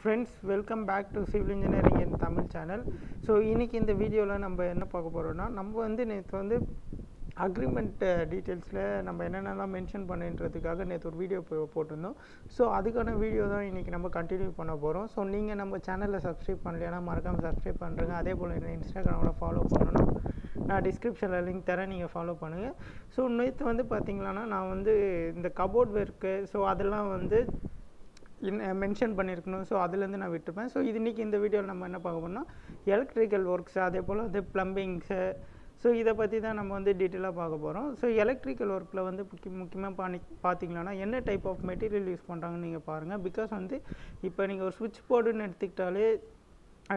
Friends welcome back to civil engineering in Tamil channel so இன்றைக்கி இந்த வீடியோவில் நம்ம என்ன பார்க்க போகிறோம்னா நம்ம வந்து நேற்று வந்து அக்ரிமெண்ட் டீட்டெயில்ஸில் uh, நம்ம என்னென்னலாம் மென்ஷன் பண்ணுன்றதுக்காக நேற்று ஒரு வீடியோ போட்டிருந்தோம். ஸோ அதுக்கான வீடியோ தான் இன்றைக்கி நம்ம கண்டினியூ பண்ண போகிறோம் ஸோ நீங்கள் நம்ம சேனலில் சப்ஸ்கிரைப் பண்ணலைன்னா மறக்காமல் சப்ஸ்கிரைப் பண்ணுறேங்க அதே போல் என்ன இன்ஸ்டாகிராமில் ஃபாலோ பண்ணணும் நான் டிஸ்கிரிப்ஷனில் லிங்க் தரேன் நீங்கள் ஃபாலோ பண்ணுங்கள் ஸோ நேற்று வந்து பார்த்தீங்களான்னா நான் வந்து இந்த கபோர்ட் ஒர்க்கு ஸோ அதெல்லாம் வந்து மென்ஷன் பண்ணியிருக்கணும் ஸோ அதுலேருந்து நான் விட்டுப்பேன். ஸோ இது இன்றைக்கி இந்த வீடியோவில் நம்ம என்ன பார்க்க போறோம்னா எலக்ட்ரிக்கல் ஒர்க்ஸ் அதே போல் வந்து ப்ளம்பிங்ஸு ஸோ இதை பற்றி தான் நம்ம வந்து டீட்டெயிலாக பார்க்க போகிறோம் ஸோ எலக்ட்ரிக்கல் ஒர்க்கில் வந்து முக்கிய முக்கியமாக பண்ணி பார்த்தீங்கன்னா என்ன டைப் ஆஃப் மெட்டீரியல் யூஸ் பண்ணுறாங்கன்னு நீங்கள் பாருங்கள் பிகாஸ் வந்து இப்போ நீங்கள் ஒரு சுவிட்ச் போர்டுன்னு எடுத்துக்கிட்டாலே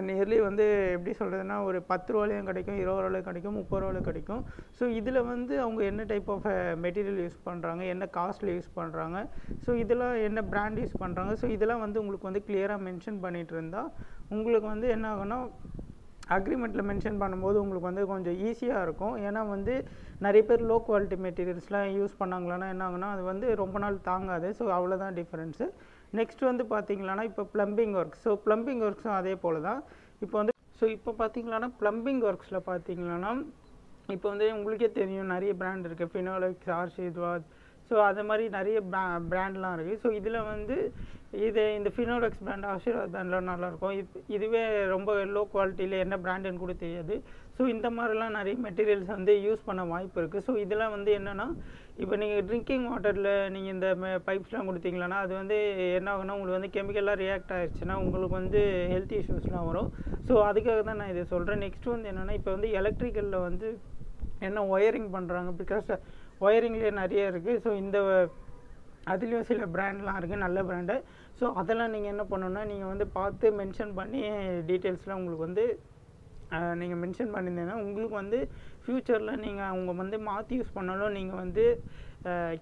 நியர்லி வந்து எப்படி சொல்கிறதுனா ஒரு பத்து ரூபாலையும் கிடைக்கும் இருபது ரூபாலையும் கிடைக்கும் முப்பது ரூபாலையும் கிடைக்கும். ஸோ இதில் வந்து அவங்க என்ன டைப் ஆஃப் மெட்டீரியல் யூஸ் பண்ணுறாங்க என்ன காஸ்ட்டில் யூஸ் பண்ணுறாங்க ஸோ இதெல்லாம் என்ன பிராண்ட் யூஸ் பண்ணுறாங்க ஸோ இதெல்லாம் வந்து உங்களுக்கு வந்து கிளியராக மென்ஷன் பண்ணிகிட்டு இருந்தால் உங்களுக்கு வந்து என்ன ஆகும்னா அக்ரிமெண்ட்டில் மென்ஷன் பண்ணும்போது உங்களுக்கு வந்து கொஞ்சம் ஈஸியாக இருக்கும். ஏன்னா வந்து நிறைய பேர் லோ குவாலிட்டி மெட்டீரியல்ஸ்லாம் யூஸ் பண்ணாங்களான்னா என்ன ஆகுனா அது வந்து ரொம்ப நாள் தாங்காது. ஸோ அவ்வளோதான் டிஃப்ரென்ஸு நெக்ஸ்ட் வந்து பார்த்தீங்களான்னா இப்போ ப்ளம்பிங் ஒர்க் ஸோ ப்ளம்பிங் ஒர்க்ஸும் அதே போல் தான் இப்போ வந்து ஸோ இப்போ பார்த்தீங்களான்னா ப்ளம்பிங் ஒர்க்ஸில் பார்த்தீங்களான்னா இப்போ வந்து உங்களுக்கே தெரியும் நிறைய பிராண்ட் இருக்குது ஃபினோலெக்ஸ் ஆர்ஷித்வாத் ஸோ அது மாதிரி நிறைய ப்ரா பிராண்ட்லாம் இருக்குது ஸோ இதில் வந்து இது இந்த ஃபினோடெக்ஸ் பிராண்ட் ஆசீர்வாத் பிராண்ட்லாம் நல்லாயிருக்கும் இப் இதுவே ரொம்ப லோ குவாலிட்டியில் என்ன பிராண்டுன்னு கூட தெரியாது. ஸோ இந்த மாதிரிலாம் நிறைய மெட்டீரியல்ஸ் வந்து யூஸ் பண்ண வாய்ப்பு இருக்குது ஸோ இதெல்லாம் வந்து என்னென்னா இப்போ நீங்கள் ட்ரிங்கிங் வாட்டரில் நீங்கள் இந்த பைப்ஸ்லாம் கொடுத்தீங்களன்னா அது வந்து என்ன ஆகுனா உங்களுக்கு வந்து கெமிக்கலாக ரியாக்ட் ஆகிடுச்சுன்னா உங்களுக்கு வந்து ஹெல்த் இஷ்யூஸ்லாம் வரும். ஸோ அதுக்காக தான் நான் இதை சொல்கிறேன் நெக்ஸ்ட் வந்து என்னென்னா இப்போ வந்து எலக்ட்ரிக்கலில் வந்து என்ன ஒயரிங் பண்ணுறாங்க பிகாஸ் ஒயரிங்லேயே நிறைய இருக்குது ஸோ இந்த அதுலேயும் சில ப்ராண்ட்லாம் இருக்குது நல்ல ப்ராண்டு ஸோ அதெல்லாம் நீங்கள் என்ன பண்ணணுன்னா நீங்கள் வந்து பார்த்து மென்ஷன் பண்ணி டீட்டெயில்ஸ்லாம் உங்களுக்கு வந்து நீங்கள் மென்ஷன் பண்ணியிருந்தீங்கன்னா உங்களுக்கு வந்து ஃப்யூச்சரில் நீங்கள் அவங்க வந்து மாற்றி யூஸ் பண்ணாலும் நீங்கள் வந்து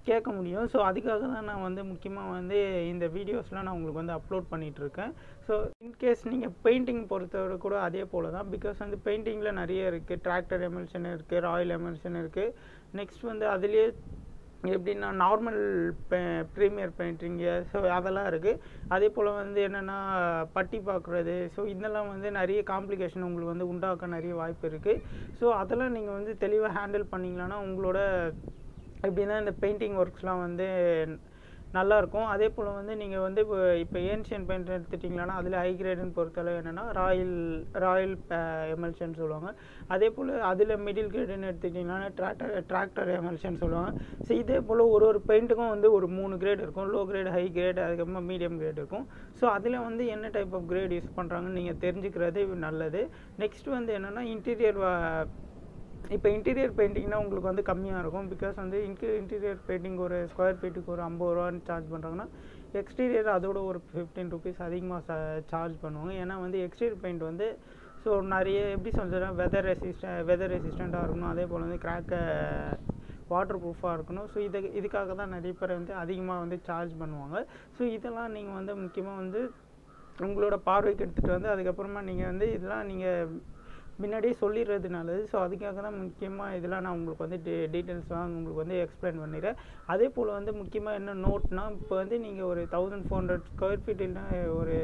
கேட்க முடியும். ஸோ அதுக்காக தான் நான் வந்து முக்கியமாக வந்து இந்த வீடியோஸ்லாம் நான் உங்களுக்கு வந்து அப்லோட் பண்ணிகிட்ருக்கேன் ஸோ இன்கேஸ் நீங்கள் பெயிண்டிங் பொறுத்தவரை கூட அதே போல் தான். பிகாஸ் வந்து பெயிண்டிங்கில் நிறைய இருக்குது டிராக்டர் எமல்ஷன் இருக்குது ராயல் எமல்ஷன் இருக்குது நெக்ஸ்ட் வந்து அதுலேயே எப்படின்னா நார்மல் பெ ப்ரீமியர் பெயிண்டிங்கு ஸோ அதெல்லாம் இருக்குது அதே போல் வந்து என்னென்னா பட்டி பார்க்குறது ஸோ இதெல்லாம் வந்து நிறைய காம்ப்ளிகேஷன் உங்களுக்கு வந்து உண்டாக்க நிறைய வாய்ப்பு இருக்குது ஸோ அதெல்லாம் நீங்கள் வந்து தெளிவாக ஹேண்டில் பண்ணிங்களான்னா உங்களோட எப்படின்னா இந்த பெயிண்டிங் ஒர்க்ஸ்லாம் வந்து நல்லாயிருக்கும். அதே போல் வந்து நீங்கள் வந்து இப்போ இப்போ ஏன்ஷியன் பெயிண்ட் எடுத்துட்டிங்களான்னா அதில் ஹை கிரேடுன்னு பொறுத்தளவு என்னென்னா ராயல் ராயல் எமல்ஷன் சொல்லுவாங்க. அதே போல் அதில் மிடில் கிரேடுன்னு எடுத்துட்டிங்கன்னா டிராக்டர் டிராக்டர் எமல்ஷன் சொல்லுவாங்க. ஸோ இதே போல் ஒரு ஒரு பெயிண்ட்டுக்கும் வந்து ஒரு மூணு கிரேட் இருக்கும். லோ கிரேட் ஹை கிரேட் அதுக்கப்புறமா மீடியம் கிரேட் இருக்கும். ஸோ அதில் வந்து என்ன டைப் ஆஃப் கிரேட் யூஸ் பண்ணுறாங்கன்னு நீங்கள் தெரிஞ்சுக்கிறது நல்லது. நெக்ஸ்ட் வந்து என்னென்னா இன்டீரியர் இப்போ இன்டீரியர் பெயிண்டிங்னா உங்களுக்கு வந்து கம்மியாக இருக்கும். பிகாஸ் வந்து இன்டி இன்டீரியர் பெயிண்டிங் ஒரு ஸ்கொயர் ஃபீட்டுக்கு ஒரு ஐம்பது ரூபான்னு சார்ஜ் பண்ணுறாங்கன்னா எக்ஸ்டீரியர் அதோட ஒரு ஃபிஃப்டீன் ருபீஸ் அதிகமாக சார்ஜ் பண்ணுவாங்க. ஏன்னா வந்து எக்ஸ்டீரியர் பெயிண்ட் வந்து ஸோ நிறைய எப்படி சொல்கிறேன் வெதர் ரெசிஸ்ட வெதர் ரெசிஸ்டண்ட்டாக இருக்கணும். அதே போல் வந்து கிராக்கை வாட்டர் ப்ரூஃபாக இருக்கணும். ஸோ இது இதுக்காக தான் நிறைய பேர் வந்து அதிகமாக வந்து சார்ஜ் பண்ணுவாங்க. ஸோ இதெல்லாம் நீங்கள் வந்து முக்கியமாக வந்து உங்களோட பார்வைக்கு எடுத்துகிட்டு வந்து அதுக்கப்புறமா நீங்கள் வந்து இதெல்லாம் நீங்கள் முன்னாடியே சொல்லிடுறது நல்லது ஸோ அதுக்காக தான் முக்கியமாக இதெல்லாம் நான் உங்களுக்கு வந்து டீ டீட்டெயில்ஸ்லாம் உங்களுக்கு வந்து எக்ஸ்பிளைன் பண்ணிடுறேன். அதே போல் வந்து முக்கியமாக என்ன நோட்னா இப்போ வந்து நீங்கள் ஒரு thousand four hundred square feet இல்லைனா ஒரு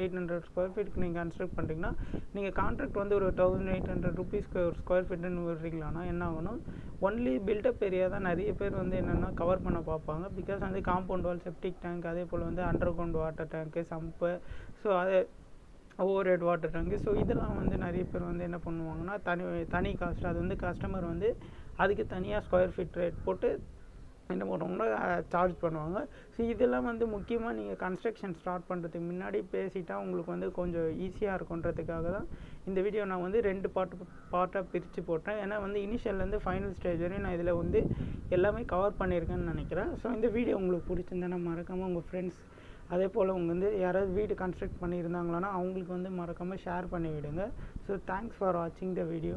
எயிட் ஹண்ட்ரட் ஸ்கொயர் ஃபீட்டுக்கு நீங்கள் கன்ஸ்ட்ரக்ட் பண்ணுறீங்கன்னா நீங்கள் கான்ட்ராக்ட் வந்து ஒரு தௌசண்ட் எயிட் ஹண்ட்ரட் ருபீஸ்க்கு ஒரு ஸ்கொயர் ஃபீட்டுன்னு விடுறீங்களான்னா என்ன ஆகணும்? ஒன்லி பில்டப் ஏரியா தான் நிறைய பேர் வந்து என்னென்னா கவர் பண்ண பார்ப்பாங்க. பிகாஸ் வந்து காம்பவுண்ட் வால் செப்டிக் டேங்க் அதே போல் வந்து அண்டர் கிரவுண்ட் வாட்டர் டேங்க்கு சம்பு ஸோ அது overhead water tank. So இதெல்லாம் வந்து நிறைய பேர் வந்து என்ன பண்ணுவாங்கன்னா தனி தனி காஸ்ட் அது வந்து கஸ்டமர் வந்து அதுக்கு தனியாக ஸ்கொயர் ஃபீட் ரேட் போட்டு என்ன பண்ணுவாங்கன்னா சார்ஜ் பண்ணுவாங்க. ஸோ இதெல்லாம் வந்து முக்கியமாக நீங்கள் கன்ஸ்ட்ரக்ஷன் ஸ்டார்ட் பண்ணுறதுக்கு முன்னாடி பேசிட்டா உங்களுக்கு வந்து கொஞ்சம் ஈஸியாக இருக்குன்றதுக்காக தான் இந்த வீடியோ நான் வந்து ரெண்டு பார்ட் பார்ட்டாக பிரித்து போட்டேன். ஏன்னா வந்து இனிஷியல்லேருந்து ஃபைனல் ஸ்டேஜ் வரையும் நான் இதில் வந்து எல்லாமே கவர் பண்ணியிருக்கேன்னு நினைக்கிறேன். ஸோ இந்த வீடியோ உங்களுக்கு பிடிச்சிருந்தேன்னா மறக்காமல் உங்கள் ஃப்ரெண்ட்ஸ் அதே போல் உங்கள் வந்து யாராவது வீடு கன்ஸ்ட்ரக்ட் பண்ணியிருந்தாங்களான்னா அவங்களுக்கு வந்து மறக்காமல் ஷேர் பண்ணி விடுங்க ஸோ தேங்க்ஸ் ஃபார் வாட்சிங் த வீடியோ